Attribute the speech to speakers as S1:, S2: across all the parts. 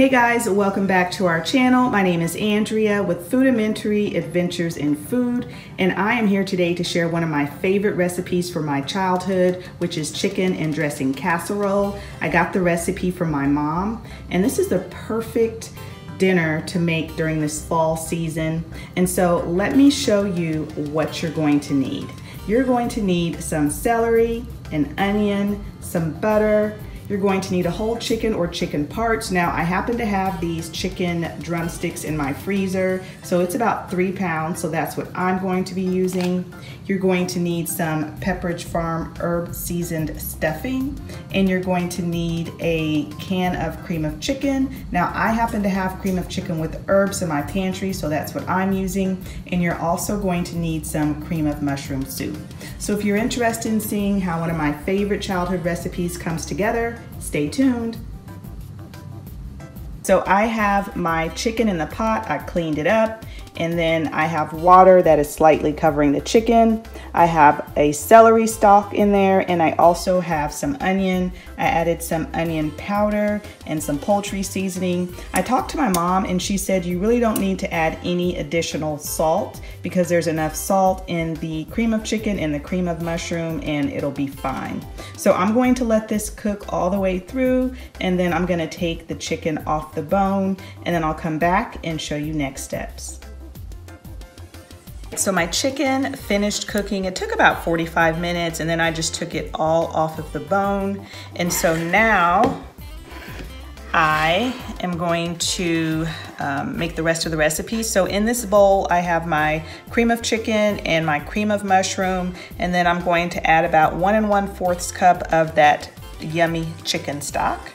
S1: Hey guys, welcome back to our channel. My name is Andrea with Foodamentary Adventures in Food, and I am here today to share one of my favorite recipes from my childhood, which is chicken and dressing casserole. I got the recipe from my mom, and this is the perfect dinner to make during this fall season. And so let me show you what you're going to need. You're going to need some celery, an onion, some butter, you're going to need a whole chicken or chicken parts. Now I happen to have these chicken drumsticks in my freezer, so it's about three pounds, so that's what I'm going to be using. You're going to need some Pepperidge Farm herb seasoned stuffing, and you're going to need a can of cream of chicken. Now I happen to have cream of chicken with herbs in my pantry, so that's what I'm using. And you're also going to need some cream of mushroom soup. So if you're interested in seeing how one of my favorite childhood recipes comes together, Stay tuned. So I have my chicken in the pot. I cleaned it up and then I have water that is slightly covering the chicken. I have a celery stalk in there and I also have some onion. I added some onion powder and some poultry seasoning. I talked to my mom and she said you really don't need to add any additional salt because there's enough salt in the cream of chicken and the cream of mushroom and it'll be fine. So I'm going to let this cook all the way through and then I'm gonna take the chicken off the bone and then I'll come back and show you next steps. So my chicken finished cooking. It took about 45 minutes and then I just took it all off of the bone. And so now I am going to um, make the rest of the recipe. So in this bowl, I have my cream of chicken and my cream of mushroom, and then I'm going to add about one and one fourths cup of that yummy chicken stock.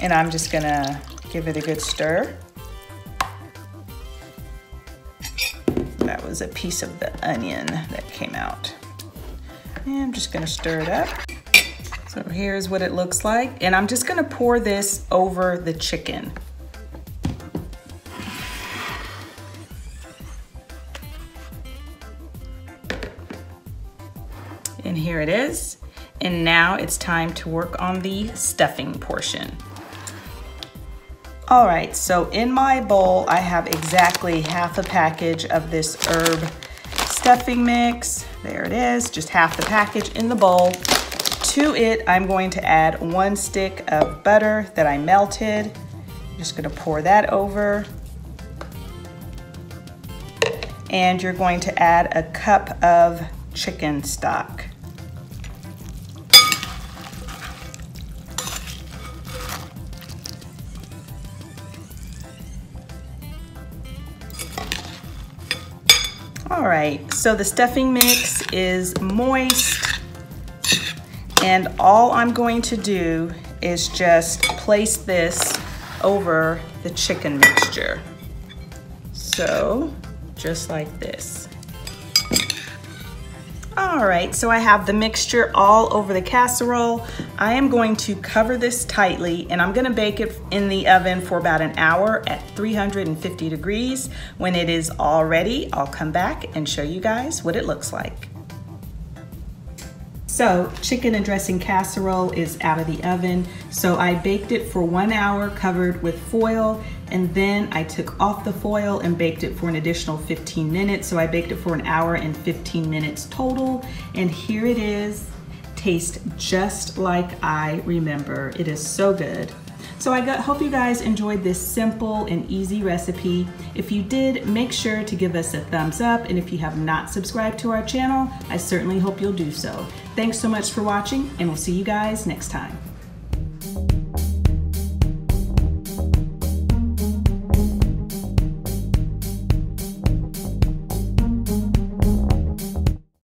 S1: And I'm just gonna give it a good stir. Was a piece of the onion that came out. And I'm just gonna stir it up. So here's what it looks like. And I'm just gonna pour this over the chicken. And here it is. And now it's time to work on the stuffing portion. All right, so in my bowl, I have exactly half a package of this herb stuffing mix. There it is, just half the package in the bowl. To it, I'm going to add one stick of butter that I melted. I'm just gonna pour that over. And you're going to add a cup of chicken stock. All right, so the stuffing mix is moist and all I'm going to do is just place this over the chicken mixture. So just like this. All right, so I have the mixture all over the casserole. I am going to cover this tightly and I'm gonna bake it in the oven for about an hour at 350 degrees. When it is all ready, I'll come back and show you guys what it looks like. So chicken and dressing casserole is out of the oven. So I baked it for one hour covered with foil and then I took off the foil and baked it for an additional 15 minutes. So I baked it for an hour and 15 minutes total. And here it is, tastes just like I remember. It is so good. So I got, hope you guys enjoyed this simple and easy recipe. If you did, make sure to give us a thumbs up. And if you have not subscribed to our channel, I certainly hope you'll do so. Thanks so much for watching and we'll see you guys next time.